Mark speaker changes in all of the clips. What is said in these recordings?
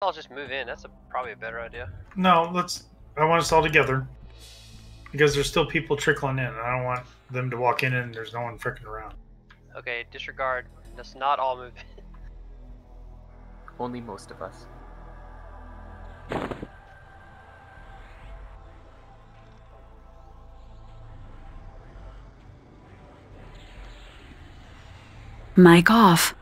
Speaker 1: I'll just move in. That's a, probably a better idea.
Speaker 2: No, let's. I want us all together because there's still people trickling in. and I don't want them to walk in and there's no one freaking around.
Speaker 1: Okay, disregard. Let's not all move in.
Speaker 3: Only most of us.
Speaker 4: Mic off.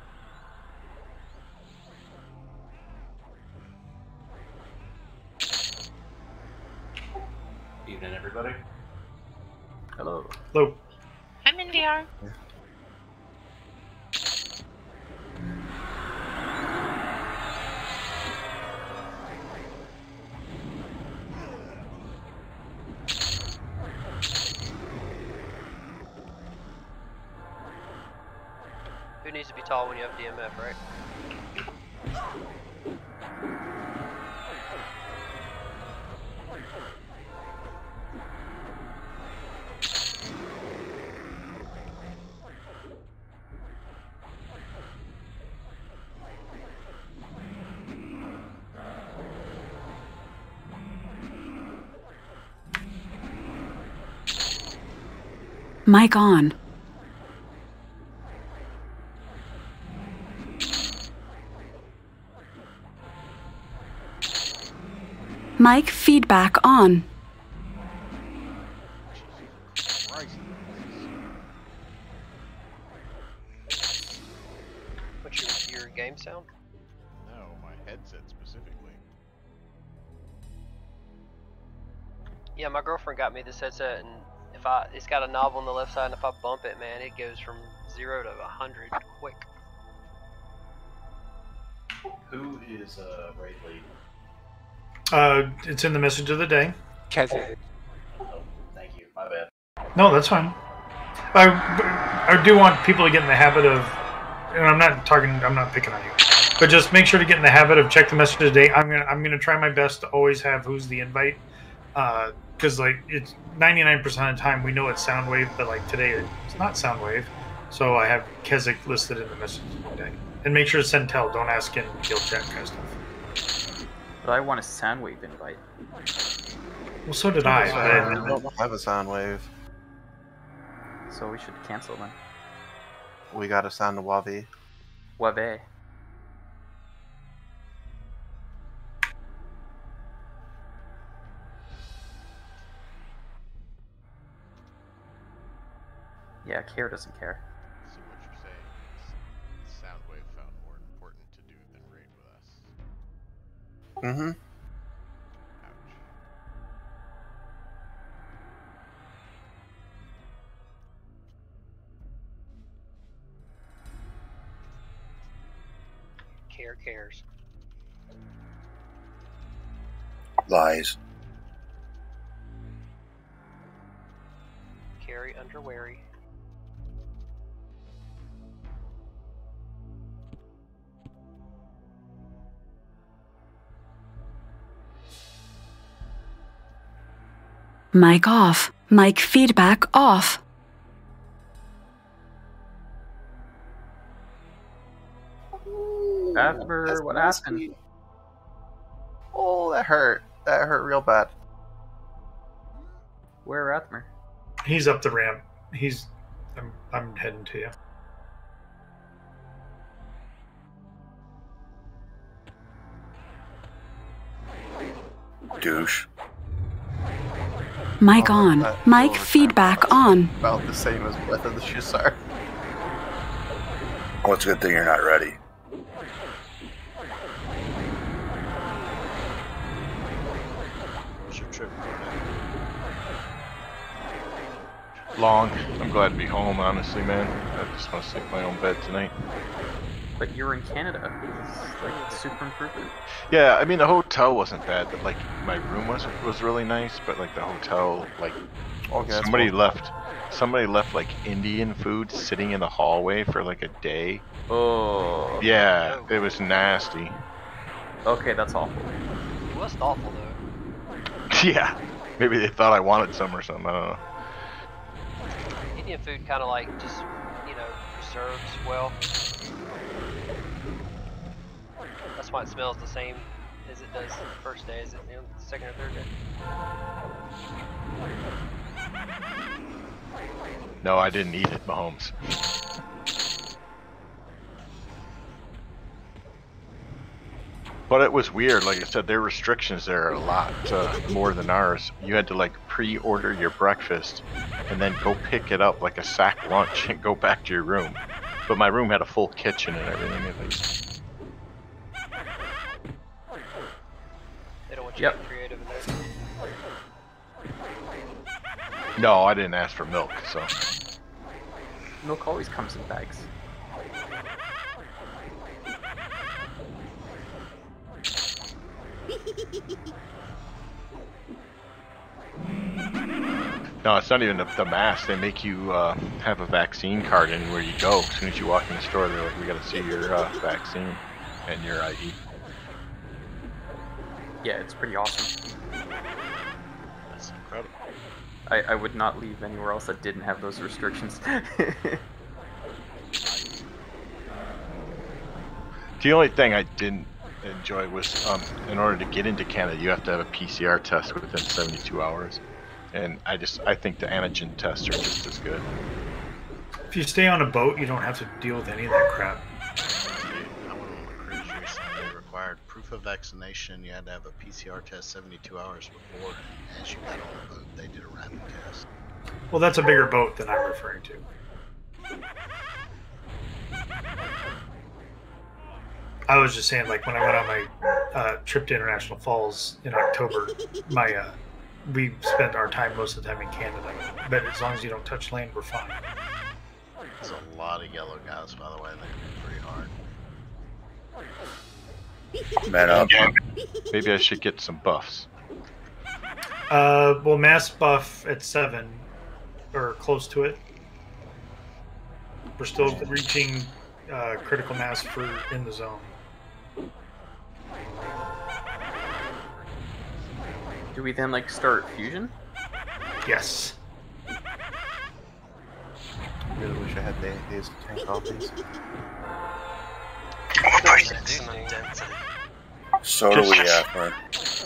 Speaker 4: Mic on. Mic feedback on.
Speaker 1: What's your, your game sound?
Speaker 5: No, my headset specifically.
Speaker 1: Yeah, my girlfriend got me this headset, and if I, it's got a knob on the left side, and if I bump it, man, it goes from zero to a hundred quick.
Speaker 6: Who is uh, raid lead?
Speaker 2: Uh, it's in the message of the day.
Speaker 7: Kevin.
Speaker 6: Oh, thank you. My bad.
Speaker 2: No, that's fine. I, I do want people to get in the habit of, and I'm not talking, I'm not picking on you, but just make sure to get in the habit of check the message of the day. I'm gonna, I'm gonna try my best to always have who's the invite, because like it's 99% of the time we know it's Soundwave, but like today it's not Soundwave, so I have Keswick listed in the message of the day. And make sure to send tell. Don't ask in guild chat kind of stuff.
Speaker 3: But I want a Soundwave invite.
Speaker 2: Well, so did I. I
Speaker 8: I don't have a sound wave.
Speaker 3: So we should cancel then.
Speaker 8: We got a sound wavi.
Speaker 3: Wave. Yeah, care doesn't care.
Speaker 5: So what you're saying is Soundwave found more important to do than raid with us.
Speaker 8: Mm-hmm.
Speaker 1: Care cares.
Speaker 9: Lies.
Speaker 1: Carry underwary.
Speaker 4: Mic off. Mic feedback off.
Speaker 3: After what
Speaker 8: nasty.
Speaker 3: happened?
Speaker 8: Oh, that hurt. That hurt real bad.
Speaker 3: Where Athmer?
Speaker 2: He's up the ramp. He's. I'm, I'm heading to you.
Speaker 9: Douche.
Speaker 4: Mic on. Mic feedback on.
Speaker 8: About the same as Breath of the Shusar.
Speaker 9: Well, it's a good thing you're not ready.
Speaker 5: What's your trip?
Speaker 10: Long. I'm glad to be home, honestly, man. I just want to sleep in my own bed tonight.
Speaker 3: But you're in Canada. It's like super improvement.
Speaker 10: Yeah, I mean the hotel wasn't bad, but like my room was was really nice, but like the hotel, like
Speaker 8: oh, Okay,
Speaker 10: somebody
Speaker 8: cool.
Speaker 10: left, somebody left like Indian food sitting in the hallway for like a day.
Speaker 3: Oh.
Speaker 10: Yeah, it was nasty.
Speaker 3: Okay, that's awful.
Speaker 1: It was awful though.
Speaker 10: yeah, maybe they thought I wanted some or something. I don't know.
Speaker 1: Indian food kind of like just, you know, preserves well. That's smells the same as it does the first day. Is it you know, second or third day?
Speaker 10: No, I didn't eat it, Mahomes. But it was weird. Like I said, their restrictions there are a lot uh, more than ours. You had to like pre-order your breakfast and then go pick it up like a sack lunch and go back to your room. But my room had a full kitchen and everything. At least.
Speaker 3: Yep.
Speaker 1: creative.
Speaker 10: No, I didn't ask for milk, so
Speaker 3: Milk always comes in bags.
Speaker 10: no, it's not even the, the mask. They make you uh, have a vaccine card anywhere you go. As soon as you walk in the store, they're like, "We got to see your uh, vaccine and your ID."
Speaker 3: Yeah, it's pretty awesome.
Speaker 5: That's incredible.
Speaker 3: I, I would not leave anywhere else that didn't have those restrictions.
Speaker 10: The only thing I didn't enjoy was, um, in order to get into Canada, you have to have a PCR test within 72 hours, and I just I think the antigen tests are just as good.
Speaker 2: If you stay on a boat, you don't have to deal with any of that crap.
Speaker 11: I went on a cruise recently. They required proof of vaccination. You had to have a PCR test 72 hours before. And as you got on the boat, they did a rapid test.
Speaker 2: Well, that's a bigger boat than I'm referring to. I was just saying, like when I went on my uh, trip to International Falls in October, my uh, we spent our time most of the time in Canada. But as long as you don't touch land, we're fine.
Speaker 11: There's a lot of yellow guys, by the way. They're pretty hard.
Speaker 9: Man up.
Speaker 10: Maybe I should get some buffs.
Speaker 2: Uh, well, mass buff at seven, or close to it. We're still reaching uh, critical mass for in the zone.
Speaker 3: Do we then like start fusion?
Speaker 2: Yes.
Speaker 8: I Really wish I had the days to tank copies.
Speaker 1: Maximum density.
Speaker 9: So do we, Afmer.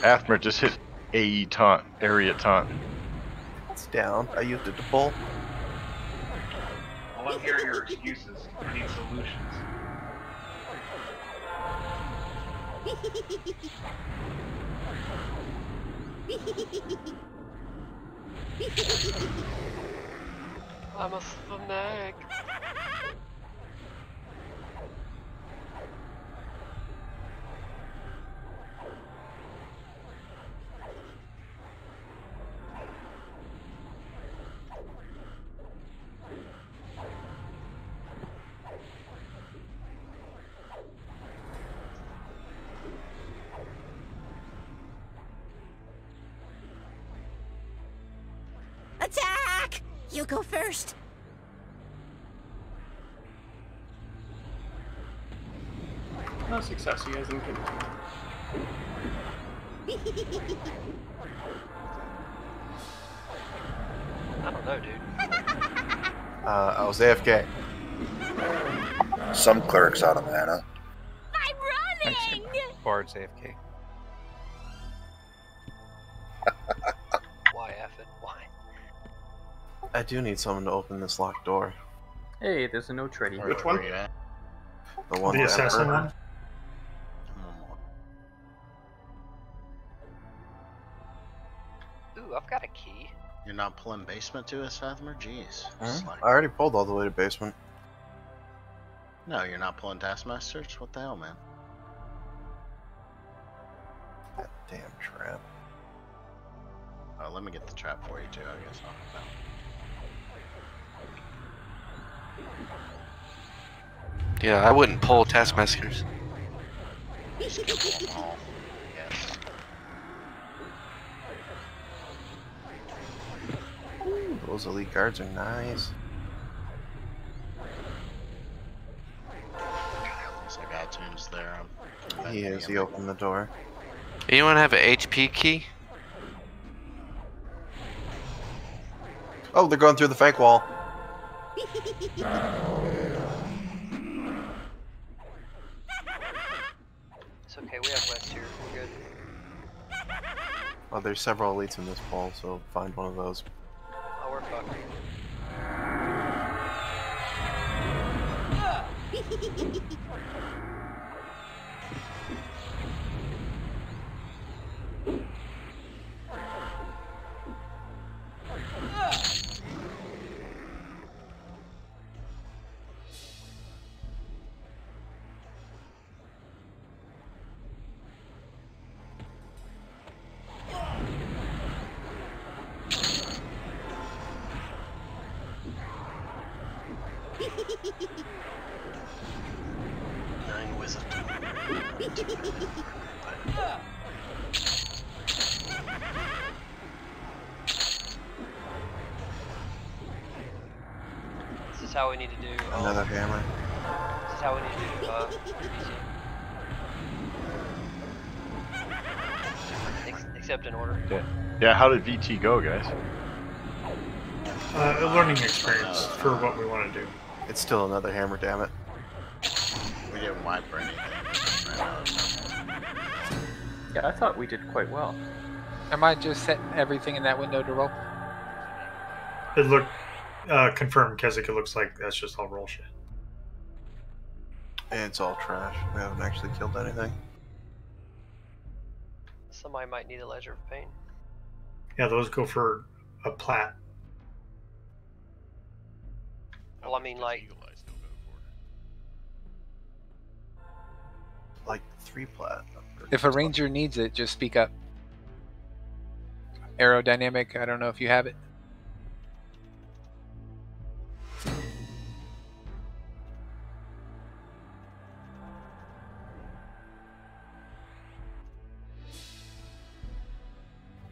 Speaker 10: Athmer just hit AE taunt, area taunt.
Speaker 8: It's down. I used it to pull.
Speaker 7: All I'm hearing are excuses. I need solutions.
Speaker 1: I'm a snack.
Speaker 12: You go first.
Speaker 7: No success, you guys didn't get
Speaker 1: I don't know, dude.
Speaker 8: Uh, I was AFK.
Speaker 9: Some clerics out of mana.
Speaker 12: I'm running!
Speaker 13: Bard's AFK.
Speaker 8: I do need someone to open this locked door.
Speaker 3: Hey, there's a note ready.
Speaker 7: Which one?
Speaker 11: where you at?
Speaker 8: The one
Speaker 2: The assassin one.
Speaker 11: I'm on one.
Speaker 1: Ooh, I've got a key.
Speaker 11: You're not pulling basement to us, Fathmer? Jeez.
Speaker 8: Huh?
Speaker 11: Slack.
Speaker 8: I already pulled all the way to basement.
Speaker 11: No, you're not pulling Taskmasters? What the hell, man?
Speaker 8: That damn trap.
Speaker 11: Oh, let me get the trap for you, too, I guess. I'll
Speaker 13: Yeah, I wouldn't pull Taskmasters.
Speaker 11: Just kill them all. Yes.
Speaker 8: Those elite guards are nice.
Speaker 11: Looks like iTunes there. I'm
Speaker 8: He is. He opened the door.
Speaker 13: Anyone have an HP key?
Speaker 8: Oh, they're going through the fake wall
Speaker 1: it's okay, we have West here. We're good.
Speaker 8: Well, there's several elites in this pool, so find one of those.
Speaker 1: Oh, we're. How
Speaker 10: did VT go, guys?
Speaker 2: Uh, a learning experience for what we want to do.
Speaker 8: It's still another hammer, damn it.
Speaker 11: We didn't wipe or anything.
Speaker 3: Yeah, I thought we did quite well.
Speaker 14: Am I just setting everything in that window to roll?
Speaker 2: It looked uh, confirmed, Keswick. It looks like that's just all roll shit.
Speaker 8: It's all trash. We haven't actually killed anything.
Speaker 1: Somebody might need a ledger of pain.
Speaker 2: Yeah, those go for a plat.
Speaker 1: Well, I mean, like,
Speaker 8: Like three plat.
Speaker 14: If a ranger needs it, just speak up. Aerodynamic, I don't know if you have it.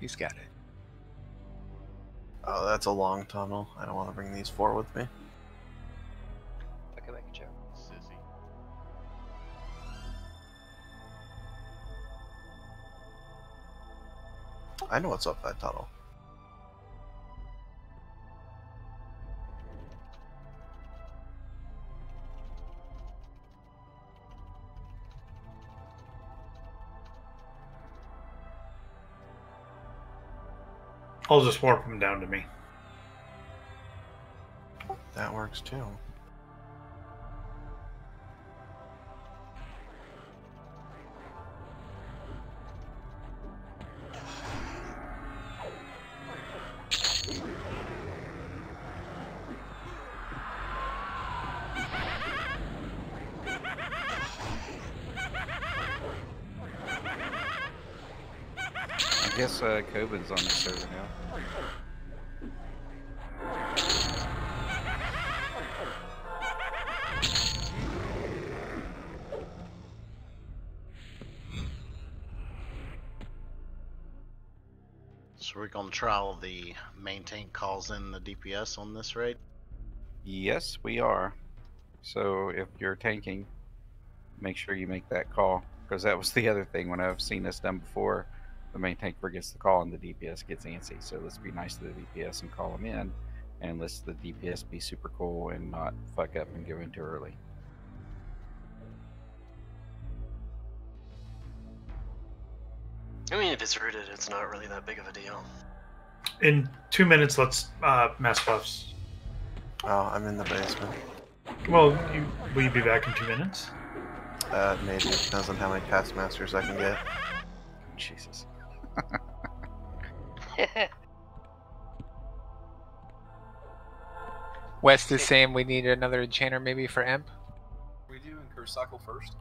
Speaker 14: He's got it.
Speaker 8: Oh, that's a long tunnel. I don't want to bring these four with me.
Speaker 1: I can make a joke.
Speaker 5: Sissy.
Speaker 8: I know what's up that tunnel.
Speaker 2: I'll just warp them down to me.
Speaker 8: That works too.
Speaker 15: Kobin's on the server now.
Speaker 11: So we're gonna trial the main tank calls in the DPS on this raid.
Speaker 15: Yes, we are. So if you're tanking, make sure you make that call because that was the other thing when I've seen this done before. The main tank forgets the call and the DPS gets antsy. So let's be nice to the DPS and call them in, and let's the DPS be super cool and not fuck up and go in too early.
Speaker 16: I mean, if it's rooted, it's not really that big of a deal.
Speaker 2: In two minutes, let's uh, mass buffs.
Speaker 8: Oh, I'm in the basement.
Speaker 2: Well, you, will you be back in two minutes?
Speaker 8: Uh, maybe it depends on how many taskmasters I can get.
Speaker 15: Jesus.
Speaker 14: West is saying we need another enchanter maybe for Imp.
Speaker 7: we doing curse cycle first?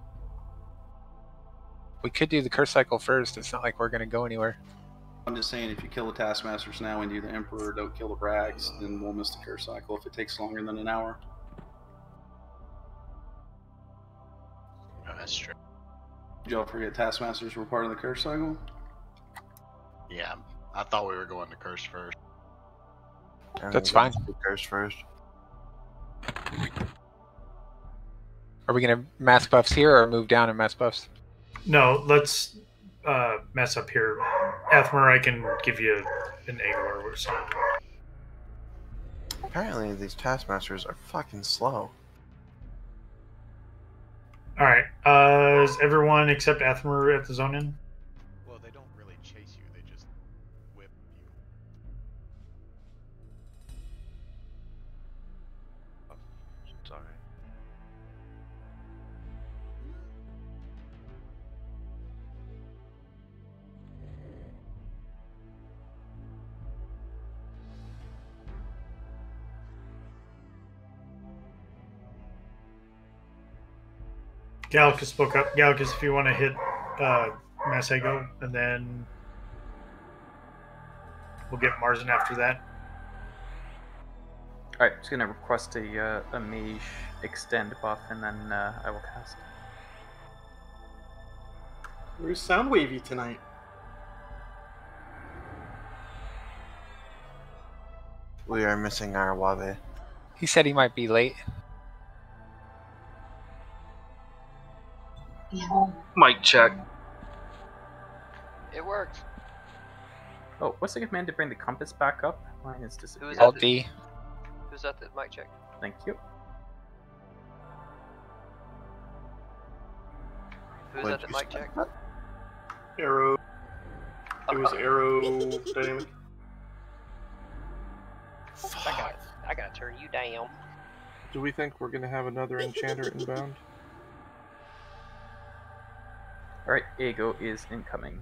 Speaker 14: We could do the curse cycle first. It's not like we're going to go anywhere.
Speaker 7: I'm just saying, if you kill the taskmasters now and do the emperor, don't kill the brags, then we'll miss the curse cycle if it takes longer than an hour.
Speaker 11: Oh, that's true.
Speaker 7: Did y'all forget taskmasters were part of the curse cycle?
Speaker 11: Yeah, I thought we were going to curse first.
Speaker 14: That's fine.
Speaker 8: Curse first.
Speaker 14: Are we going to mass buffs here or move down and mass buffs?
Speaker 2: No, let's uh, mess up here. Athmer, I can give you an Agor or something.
Speaker 8: Apparently, these taskmasters are fucking slow.
Speaker 2: All right. Uh, is everyone except Athmer at the zone in? Gallicus spoke up. Gallicus, if you want to hit uh, Masego, and then we'll get Marzen after that.
Speaker 3: Alright, just gonna request a, uh, a mage extend buff and then uh, I will cast.
Speaker 17: We're sound wavy tonight.
Speaker 8: We are missing our Wabe.
Speaker 14: He said he might be late.
Speaker 18: Mic check.
Speaker 1: It worked.
Speaker 3: Oh, what's the command to bring the compass back up? Mine is disappeared.
Speaker 1: Who's at the, Who's at the mic check?
Speaker 3: Thank you.
Speaker 1: Who's
Speaker 8: What'd
Speaker 1: at the mic check?
Speaker 17: Arrow. It was uh-huh. arrow dynamic.
Speaker 1: I gotta, I gotta turn you down.
Speaker 18: Do we think we're gonna have another enchanter inbound?
Speaker 3: Alright, Ego is incoming.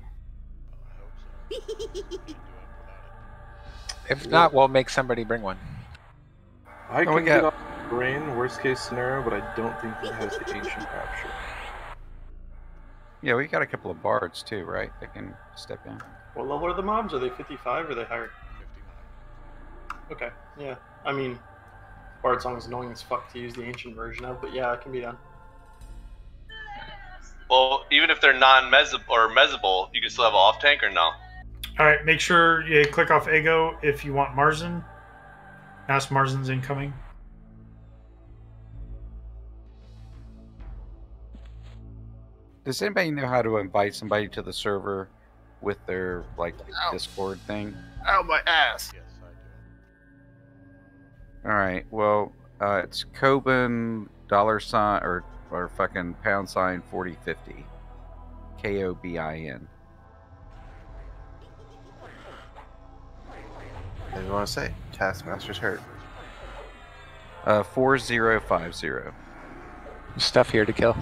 Speaker 14: If not, we'll make somebody bring one.
Speaker 18: I
Speaker 14: Oh,
Speaker 18: can get
Speaker 14: got-
Speaker 18: off brain, worst case scenario, but I don't think it has the ancient rapture.
Speaker 15: Yeah, we got a couple of bards too, right? That can step in.
Speaker 17: What level are the mobs? Are they 55 or are they higher? 59. Okay, yeah. I mean, Bard Song is annoying as fuck to use the ancient version of, but yeah, it can be done.
Speaker 19: Well, even if they're non-mezz or mezzable, you can still have an off tank or no?
Speaker 2: All right, make sure you click off Ego if you want Marzen. Ask Marzen's incoming.
Speaker 15: Does anybody know how to invite somebody to the server with their like
Speaker 19: Ow.
Speaker 15: Discord thing?
Speaker 19: Ow, my ass! Yes, I do.
Speaker 15: All right. Well, uh, it's Kobin dollar sign or or fucking pound sign forty fifty. K O B I N.
Speaker 8: What do you want to say? Taskmaster's hurt.
Speaker 15: Uh, four zero five zero.
Speaker 14: Stuff here to kill.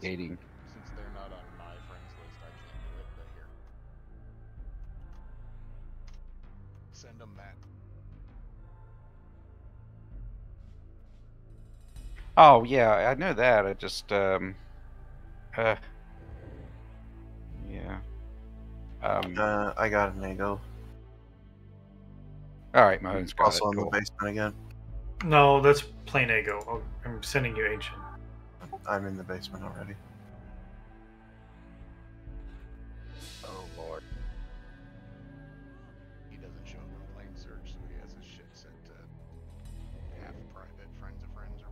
Speaker 15: Somebody's gating.
Speaker 5: Since they're not on my friends list, I can't do it, but here. Send them that.
Speaker 15: Oh yeah, I know that. I just um, uh, yeah. Um.
Speaker 8: Uh, I got an ego.
Speaker 15: All right, Mahone's got
Speaker 8: Also
Speaker 15: it.
Speaker 8: in the basement again.
Speaker 2: No, that's plain Ego. Oh, I'm sending you Ancient.
Speaker 8: I'm in the basement already.
Speaker 19: Oh lord.
Speaker 5: He doesn't show up in plain search, so he has his shit set to half private, friends of friends, or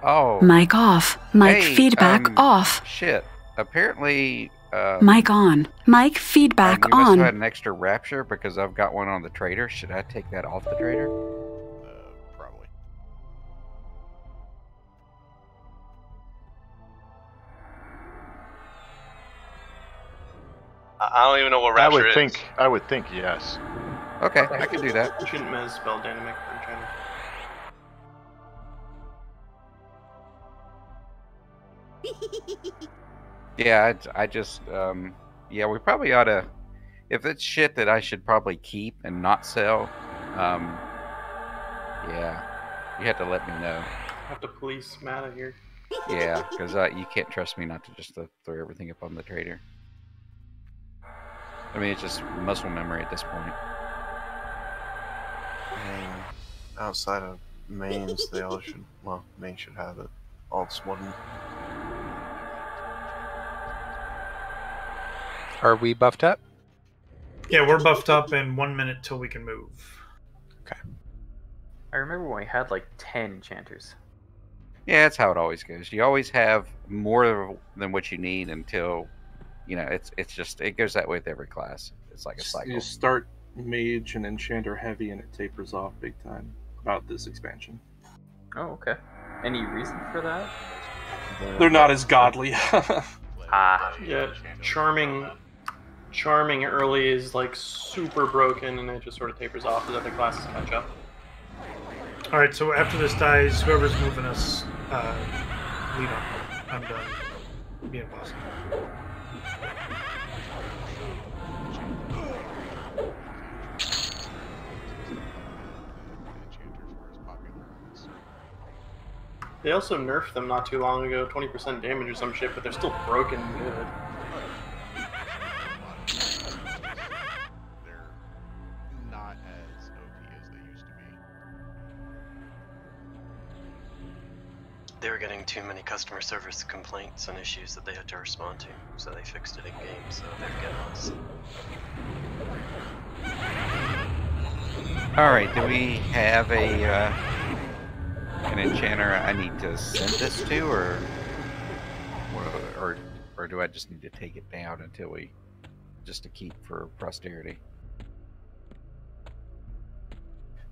Speaker 5: whatever.
Speaker 15: Oh.
Speaker 4: Mic off. Mic
Speaker 15: Hey,
Speaker 4: feedback
Speaker 15: um,
Speaker 4: off.
Speaker 15: Shit. Apparently. Uh,
Speaker 4: Mic on. Mic feedback
Speaker 15: we must have had an extra rapture because I've got one on the trader. Should I take that off the trader?
Speaker 19: I I don't even know what Rapture I
Speaker 10: would
Speaker 19: is.
Speaker 10: think. I would think yes.
Speaker 15: Okay, I can do that.
Speaker 17: You shouldn't mez spell dynamic for enchanter.
Speaker 15: Yeah, I, I just, um, yeah, we probably ought to. If it's shit that I should probably keep and not sell, um, yeah, you have to let me know.
Speaker 17: Have to police Matt out here.
Speaker 15: Yeah, because uh, you can't trust me not to just uh, throw everything up on the trader. I mean, it's just muscle memory at this point.
Speaker 8: And outside of mains, they all should. Well, main should have it. Alts wouldn't.
Speaker 14: Are we buffed up?
Speaker 2: Yeah, we're buffed up in one minute till we can move. Okay.
Speaker 3: I remember when we had like 10 enchanters.
Speaker 15: Yeah, that's how it always goes. You always have more than what you need until, you know, it's it's just it goes that way with every class. It's like a cycle.
Speaker 18: You start mage and enchanter heavy, and it tapers off big time. About this expansion,
Speaker 3: Oh, okay. Any reason for that?
Speaker 18: they're not as godly.
Speaker 3: ah.
Speaker 17: Yeah, charming, charming early is like super broken, and it just sort of tapers off as other classes catch up.
Speaker 2: All right, so after this dies, whoever's moving us, uh, lead on. I'm done being boss.
Speaker 17: They also nerfed them not too long ago, 20% damage or some shit, but they're still broken good.
Speaker 5: They're not as OP as they used to be.
Speaker 16: They were getting too many customer service complaints and issues that they had to respond to, so they fixed it in game, so they're getting us.
Speaker 15: All right. Do we have a uh, an enchanter I need to send this to, or or or, or do I just need to take it down until we just to keep for posterity?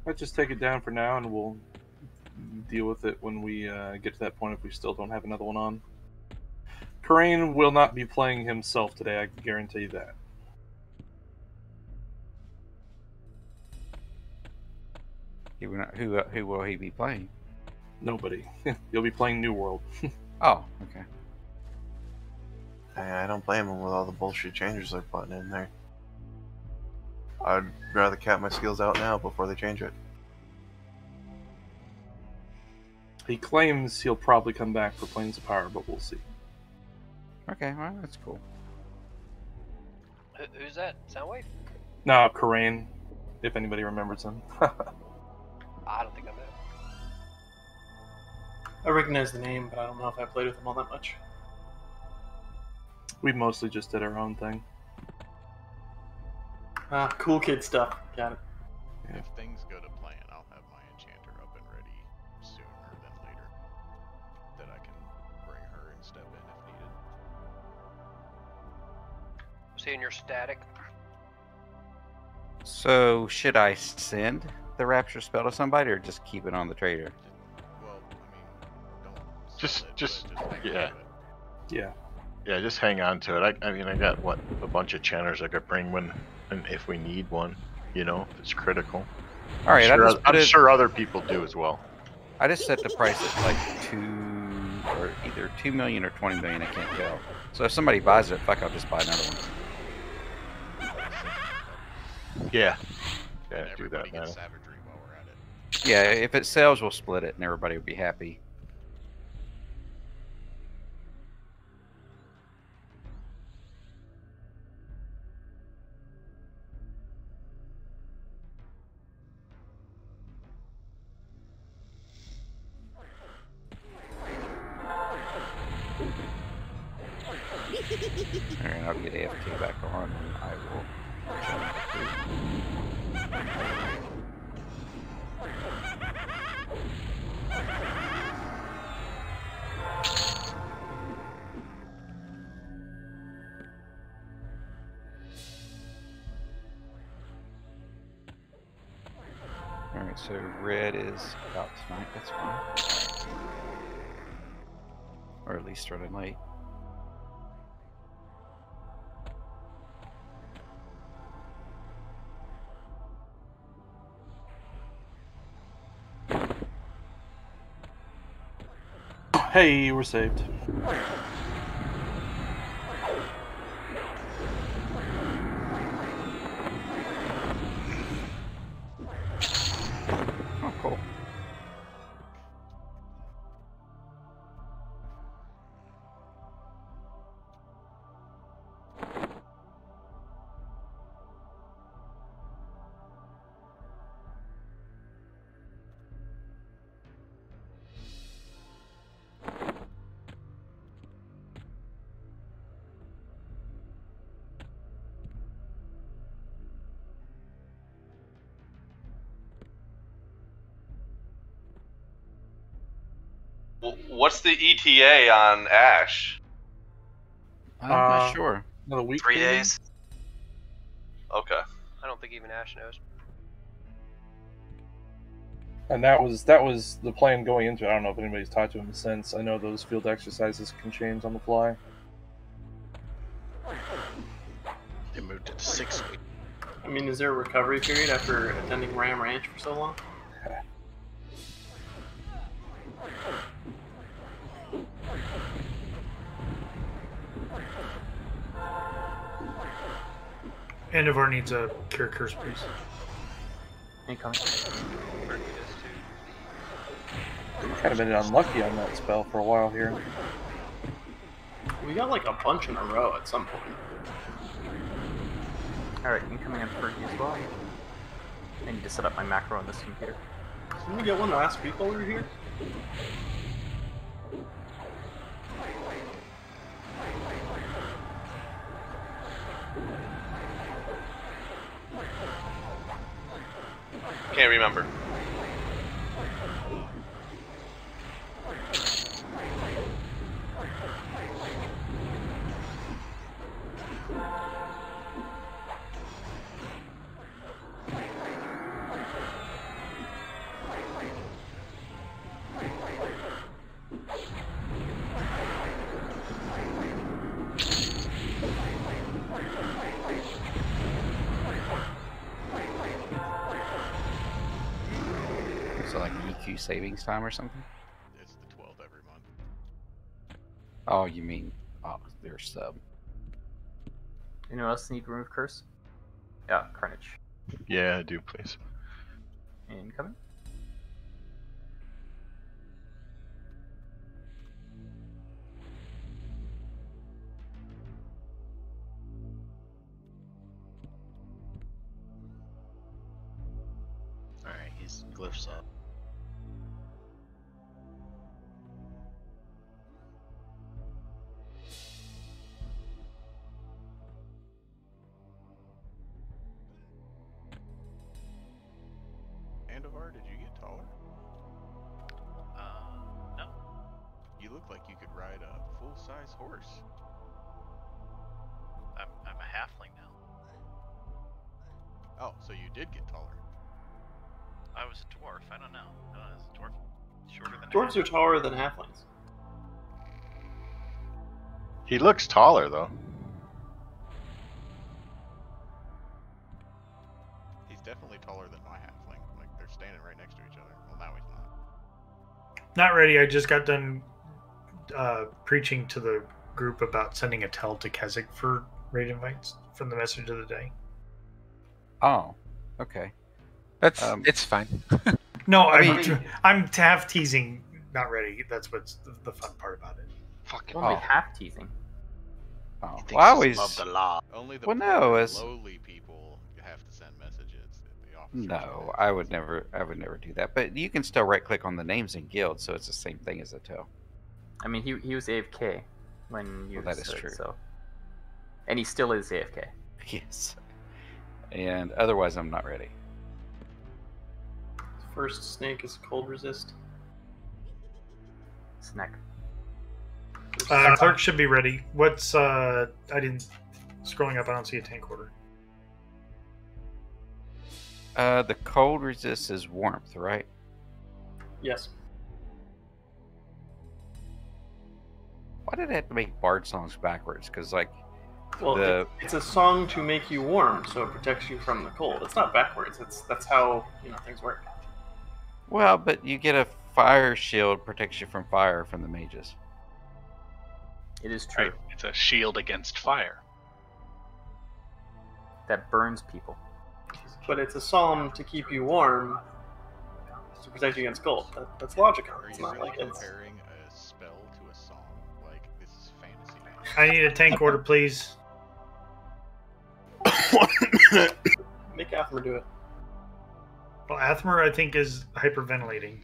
Speaker 18: Let's just take it down for now, and we'll deal with it when we uh, get to that point. If we still don't have another one on, Karain will not be playing himself today. I guarantee you that.
Speaker 15: Not, who who will he be playing?
Speaker 18: Nobody. You'll be playing New World.
Speaker 15: Oh, okay.
Speaker 8: I I don't blame him with all the bullshit changes they're putting in there. I'd rather cap my skills out now before they change it.
Speaker 18: he claims he'll probably come back for Planes of Power, but we'll see.
Speaker 15: Okay, well that's cool.
Speaker 1: Who, who's that? Soundwave?
Speaker 18: No, Karain, if anybody remembers him.
Speaker 1: I don't think I met him.
Speaker 17: I recognize the name, but I don't know if I played with him all that much.
Speaker 18: we mostly just did our own thing.
Speaker 17: Ah, cool kid stuff. Got it.
Speaker 5: If things go to plan, I'll have my enchanter up and ready sooner than later. That I can bring her and step in if needed.
Speaker 1: Seeing your static.
Speaker 15: So should I send the rapture spell to somebody, or just keep it on the trader?
Speaker 10: Just, just, yeah,
Speaker 18: Yeah.
Speaker 10: yeah. Just hang on to it. I, I mean, I got what a bunch of channers I could bring when, and if we need one, you know, if it's critical.
Speaker 15: All right, I
Speaker 10: I'm sure,
Speaker 15: just
Speaker 10: oth-
Speaker 15: put
Speaker 10: I'm
Speaker 15: it-
Speaker 10: sure other people do as well.
Speaker 15: I just set the price at like two, or either two million or twenty million. I can't tell. So if somebody buys it, fuck, I'll just buy another one.
Speaker 10: Yeah. Yeah, do that now.
Speaker 5: while we're at it.
Speaker 15: Yeah, if it sells, we'll split it, and everybody will be happy.
Speaker 18: Hey, we're saved.
Speaker 19: What's the ETA on Ash?
Speaker 15: I'm
Speaker 18: Uh,
Speaker 15: not sure.
Speaker 18: Another week.
Speaker 16: Three
Speaker 18: maybe?
Speaker 16: days.
Speaker 19: Okay.
Speaker 1: I don't think even Ash knows.
Speaker 18: And that was that was the plan going into it. I don't know if anybody's talked to him since. I know those field exercises can change on the fly.
Speaker 11: They moved it to six weeks.
Speaker 17: I mean, is there a recovery period after attending Ram Ranch for so long?
Speaker 2: Endeavor needs a cure curse, please.
Speaker 3: Incoming.
Speaker 18: Kind of been unlucky on that spell for a while here.
Speaker 17: We got like a bunch in a row at some point.
Speaker 3: Alright, incoming on Fergie as well. I need to set up my macro on this computer.
Speaker 17: Didn't we get one last week while we were here?
Speaker 19: Can't remember.
Speaker 15: Savings time or something?
Speaker 5: It's the 12th every month.
Speaker 15: Oh, you mean oh, their sub.
Speaker 3: Anyone else need remove curse? Yeah, Carnage.
Speaker 10: Yeah, I do, please.
Speaker 3: Incoming.
Speaker 11: Alright, he's glyphs up.
Speaker 17: Dwarves are taller than halflings.
Speaker 10: He looks taller though.
Speaker 5: He's definitely taller than my halfling. Like they're standing right next to each other. Well, now he's not.
Speaker 2: Not ready. I just got done uh, preaching to the group about sending a tell to Keswick for raid invites from the message of the day.
Speaker 15: Oh, okay.
Speaker 14: That's
Speaker 15: Um,
Speaker 14: it's fine.
Speaker 2: No,
Speaker 15: I
Speaker 2: I'm,
Speaker 15: mean-
Speaker 2: I'm half teasing, not ready. That's what's the, the fun part about it.
Speaker 3: Fucking Only
Speaker 15: Oh.
Speaker 3: half teasing.
Speaker 15: Oh, well, I always
Speaker 11: above the law.
Speaker 5: Only the
Speaker 15: Well,
Speaker 5: poor
Speaker 15: no,
Speaker 5: and
Speaker 15: it's-
Speaker 5: lowly people have to send messages. The officers
Speaker 15: no, I would never, I would never do that. But you can still right click on the names in guild, so it's the same thing as a tell.
Speaker 3: I mean, he, he was AFK when you
Speaker 15: Well, that is true.
Speaker 3: So, and he still is AFK.
Speaker 15: Yes. And otherwise, I'm not ready.
Speaker 17: First snake is cold resist.
Speaker 3: Snack.
Speaker 2: Uh, clerk should be ready. What's uh? I didn't scrolling up. I don't see a tank order.
Speaker 15: Uh, the cold resist is warmth, right?
Speaker 17: Yes.
Speaker 15: Why did I have to make bard songs backwards? Because like,
Speaker 17: Well,
Speaker 15: the
Speaker 17: it, it's a song to make you warm, so it protects you from the cold. It's not backwards. It's that's how you know things work.
Speaker 15: well, but you get a fire shield protects you from fire from the mages.
Speaker 3: It is true.
Speaker 6: Right. It's a shield against fire.
Speaker 3: That burns people.
Speaker 17: But it's a psalm to keep you warm, to protect you against cold. That, that's logical.
Speaker 5: Are
Speaker 17: It's
Speaker 5: you
Speaker 17: not
Speaker 5: really
Speaker 17: like it's.
Speaker 5: comparing a spell to a song? Like this is fantasy.
Speaker 2: I need a tank order, please.
Speaker 17: Make Athmer do it.
Speaker 2: Well, Athmer, I think, is hyperventilating.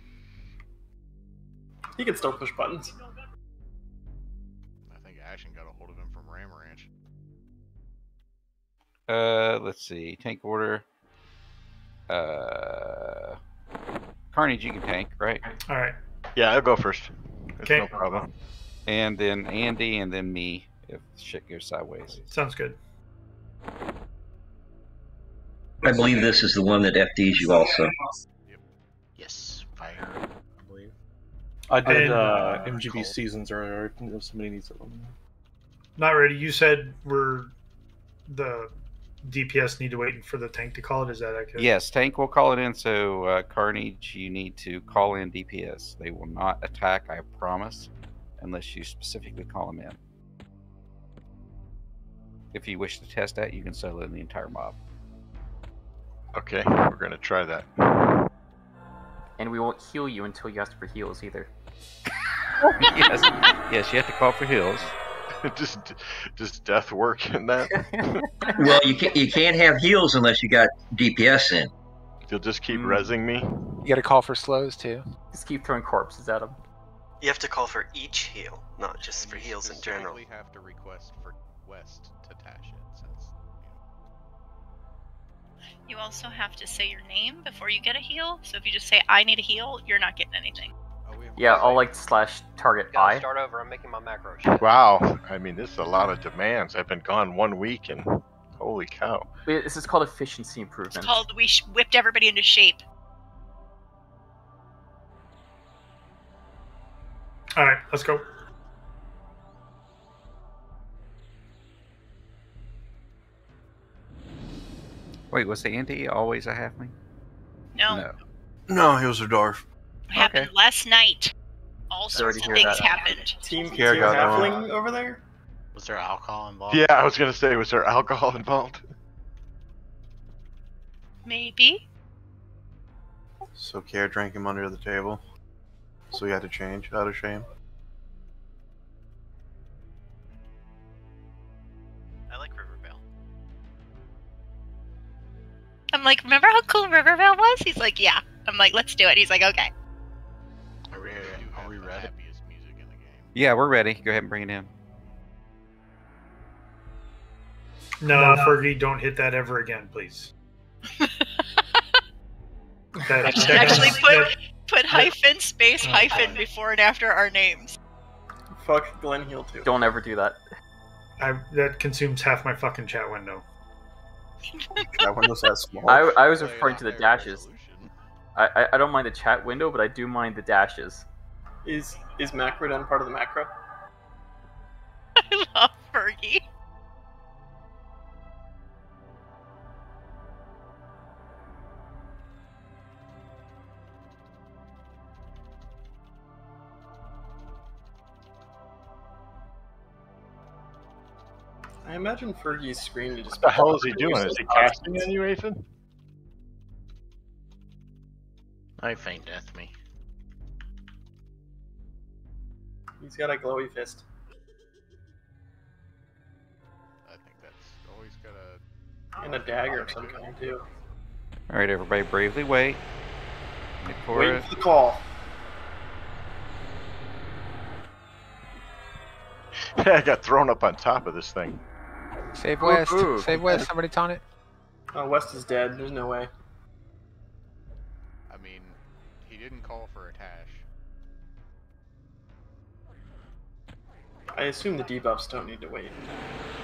Speaker 17: He can still push buttons.
Speaker 5: I think Ashen got a hold of him from Ram Ranch.
Speaker 15: Uh, let's see, tank order. Uh, Carnage, you can tank, right?
Speaker 2: All right.
Speaker 10: Yeah, I'll go first. It's
Speaker 2: Okay.
Speaker 10: no problem.
Speaker 15: And then Andy, and then me if shit goes sideways.
Speaker 2: Sounds good.
Speaker 20: I believe this is the one that FDs you also.
Speaker 11: I
Speaker 18: did
Speaker 2: And,
Speaker 18: uh,
Speaker 2: uh,
Speaker 18: MGB seasons earlier. If somebody needs it.
Speaker 2: Not ready. You said we're the DPS need to wait for the tank to call it. Is that accurate?
Speaker 15: Yes, tank will call it in. So uh, Carnage, you need to call in DPS. They will not attack, I promise, unless you specifically call them in. If you wish to test that, you can settle in the entire mob.
Speaker 10: Okay, we're gonna try that.
Speaker 3: And we won't heal you until you ask for heals either.
Speaker 15: yes, yes, you have to call for heals.
Speaker 10: just, does death work in that?
Speaker 20: Well, you can't you can't have heals unless you got DPS in.
Speaker 10: You'll just keep
Speaker 15: Hmm.
Speaker 10: rezzing me.
Speaker 14: You got to call for slows too.
Speaker 3: Just keep throwing corpses at them.
Speaker 16: You have to call for each heal, not just for heals in general.
Speaker 5: specifically have to request for West to tash it since
Speaker 21: You also have to say your name before you get a heal. So if you just say I need a heal, you're not getting anything.
Speaker 3: Yeah, I'll like slash target
Speaker 1: Gotta
Speaker 3: I.
Speaker 1: start over. I'm making my macro shit.
Speaker 10: Wow, I mean, this is a lot of demands. I've been gone one week and holy cow.
Speaker 3: Wait, This is called efficiency improvement.
Speaker 21: It's
Speaker 3: improvement.
Speaker 21: called we sh- whipped everybody into shape.
Speaker 2: All right, let's go.
Speaker 15: Wait, was the Andy always a halfling?
Speaker 21: No,
Speaker 15: No.
Speaker 8: No, he was a dwarf.
Speaker 21: Happened last night. All sorts of things
Speaker 3: that.
Speaker 21: happened.
Speaker 17: Team,
Speaker 8: Care
Speaker 17: team
Speaker 8: got that
Speaker 17: halfling over there?
Speaker 11: Was there alcohol involved?
Speaker 10: Yeah, I was gonna say, was there alcohol involved?
Speaker 21: Maybe.
Speaker 8: So Care drank him under the table. So he had to change out of shame.
Speaker 6: I like Rivervale.
Speaker 21: I'm like, remember how cool Rivervale was? He's like, yeah. I'm like, let's do it. He's like, okay.
Speaker 15: Yeah, we're ready. Go ahead and bring it in.
Speaker 2: No, Fergie, don't hit that ever again, please. that,
Speaker 21: I should
Speaker 2: that-
Speaker 21: actually put
Speaker 2: that-
Speaker 21: put hyphen space oh, hyphen before and after our names.
Speaker 17: Fuck Glen Heal too.
Speaker 3: Don't ever do that.
Speaker 2: I, that consumes half my fucking chat window.
Speaker 8: That window's that small.
Speaker 3: I, I was oh, referring to the dashes. I, I, I don't mind the chat window, but I do mind the dashes.
Speaker 17: Is is macro done part of the macro?
Speaker 21: I love Fergie.
Speaker 17: I imagine Fergie's screen to just.
Speaker 10: What the hell is he doing? Is he casting on you, Ethan?
Speaker 11: I faint death me.
Speaker 17: He's got a glowy fist.
Speaker 5: I think that's always gotta.
Speaker 17: And a dagger of some kind too.
Speaker 15: All right, everybody, bravely wait. Wait for
Speaker 17: Waiting
Speaker 15: it.
Speaker 17: for the call.
Speaker 10: I got thrown up on top of this thing.
Speaker 14: Save West.
Speaker 17: ooh.
Speaker 14: Save West. Somebody taunt it.
Speaker 17: Oh, West is dead. There's no way.
Speaker 5: I mean, he didn't call for a tash.
Speaker 17: I assume the debuffs don't need to wait.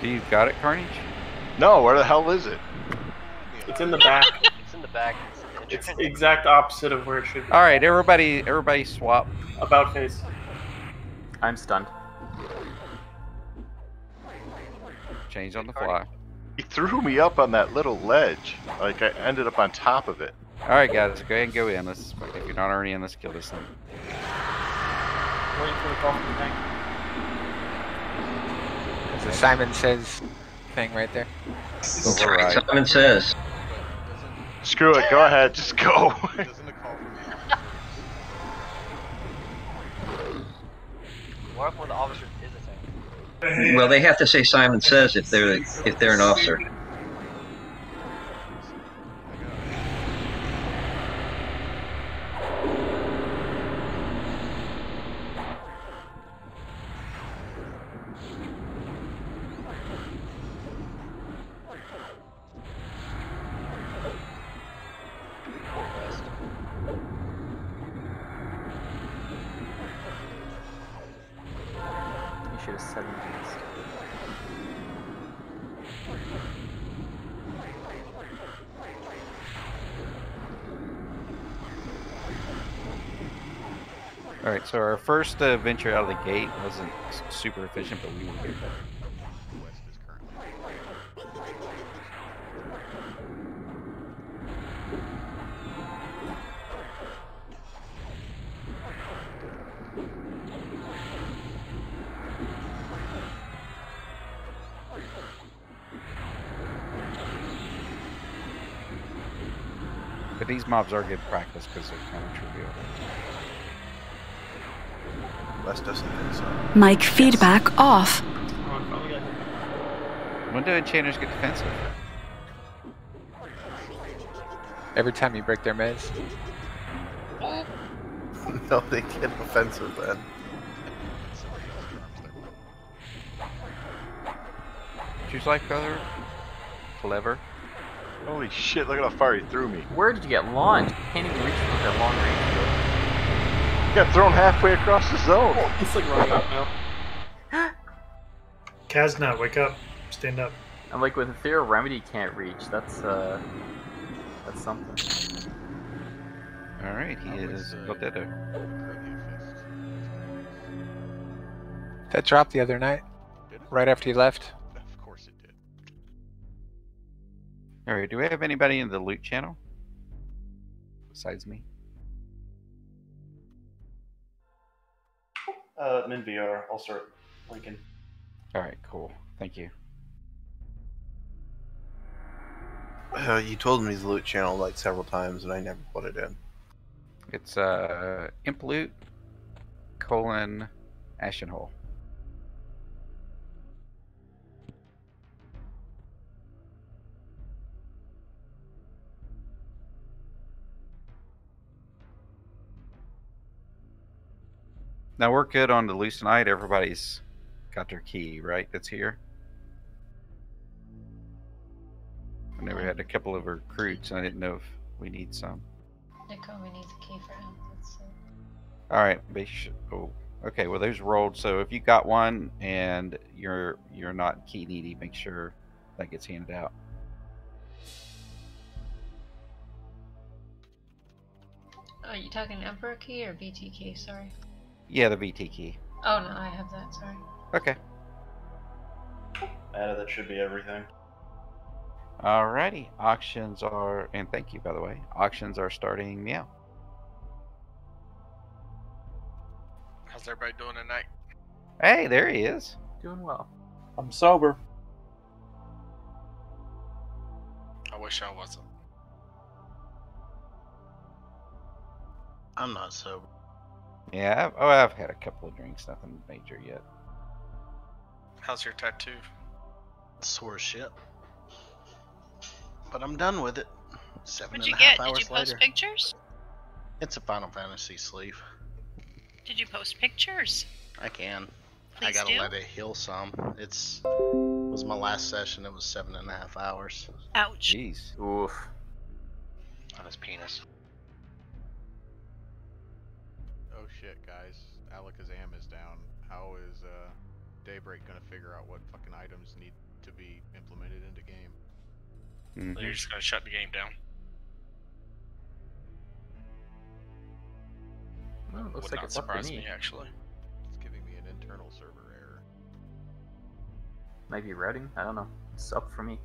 Speaker 15: Do you got it, Carnage?
Speaker 10: No, where the hell is it?
Speaker 17: It's in the back.
Speaker 1: It's in the back.
Speaker 17: it's the exact opposite of where it should be.
Speaker 15: All right, everybody, everybody, swap.
Speaker 17: About face.
Speaker 3: I'm stunned.
Speaker 15: Change on the fly.
Speaker 10: He threw me up on that little ledge. Like I ended up on top of it.
Speaker 15: All right, guys, go ahead and go in. Let's. If you're not already in, let's kill this thing.
Speaker 17: Waiting for the call from the tank.
Speaker 14: There's a Simon Says thing right there.
Speaker 20: That's right. Simon says.
Speaker 10: Screw it. Go ahead. Just go.
Speaker 1: What if the officers is a tank?
Speaker 20: Well, they have to say Simon says if they're if they're an officer.
Speaker 15: First uh, venture out of the gate wasn't super efficient, but we were good. But these mobs are good practice because they're kind of trivial.
Speaker 8: West doesn't think so.
Speaker 4: Mic feedback off.
Speaker 15: When do enchanters get defensive?
Speaker 14: Every time you break their maze.
Speaker 8: no, they get offensive then.
Speaker 15: Choose like color. Clever.
Speaker 10: Holy shit, look at how far he threw me.
Speaker 3: Where did you get launched? Can't even reach with that long range.
Speaker 10: Got thrown halfway across the zone.
Speaker 17: He's like running up now.
Speaker 2: Kazna, wake up. Stand up.
Speaker 3: I'm like with Ethereal Remedy can't reach. That's uh, that's something.
Speaker 15: All right, he is Potato.
Speaker 14: That dropped the other night. Right after you left.
Speaker 5: Of course it did.
Speaker 15: All right, do we have anybody in the loot channel besides me?
Speaker 18: Uh, I'm in VR. I'll start linking.
Speaker 15: All right, cool. Thank you.
Speaker 8: Uh, you told me the loot channel like several times, and I never put it in.
Speaker 15: It's uh, imp loot colon ashen hole. Now we're good on the loose tonight. Everybody's got their key, right? That's here. I know we had a couple of recruits, and I didn't know if we need some.
Speaker 22: Nakomi needs a key for him.
Speaker 15: All right, oh, okay. Well, those rolled. So if you got one and you're you're not key needy, make sure that gets handed out.
Speaker 22: Are you talking Emperor key or key? Sorry.
Speaker 15: Yeah, the VT key.
Speaker 22: Oh no, I have that. Sorry.
Speaker 15: Okay.
Speaker 18: Ada, uh, that should be everything.
Speaker 15: Alrighty. Auctions are, and thank you by the way. Auctions are starting now.
Speaker 6: How's everybody doing tonight?
Speaker 15: Hey, there he is.
Speaker 3: Doing well.
Speaker 18: I'm sober.
Speaker 6: I wish I wasn't.
Speaker 11: I'm not sober.
Speaker 15: Yeah. I've, oh, I've had a couple of drinks. Nothing major yet.
Speaker 6: How's your tattoo?
Speaker 11: Sore as shit. But I'm done with it. Seven
Speaker 21: What'd
Speaker 11: and
Speaker 21: you
Speaker 11: a half
Speaker 21: get? Did you post
Speaker 11: later.
Speaker 21: pictures?
Speaker 11: It's a Final Fantasy sleeve.
Speaker 21: Did you post pictures?
Speaker 11: I can.
Speaker 21: Please I
Speaker 11: gotta
Speaker 21: do.
Speaker 11: let it heal some. It's it was my last session. It was seven and a half hours.
Speaker 21: Ouch.
Speaker 15: Jeez.
Speaker 3: Oof.
Speaker 6: On his penis.
Speaker 5: Shit, guys. Allakhazam is down. How is uh, Daybreak gonna figure out what fucking items need to be implemented into game?
Speaker 15: Mhm.
Speaker 6: You're just gonna shut the game down.
Speaker 3: Well, it looks
Speaker 6: Would
Speaker 3: like
Speaker 6: not
Speaker 3: it's up to
Speaker 6: surprise
Speaker 3: me.
Speaker 6: me actually.
Speaker 5: It's giving me an internal server error.
Speaker 3: Maybe routing. I don't know. It's up for me.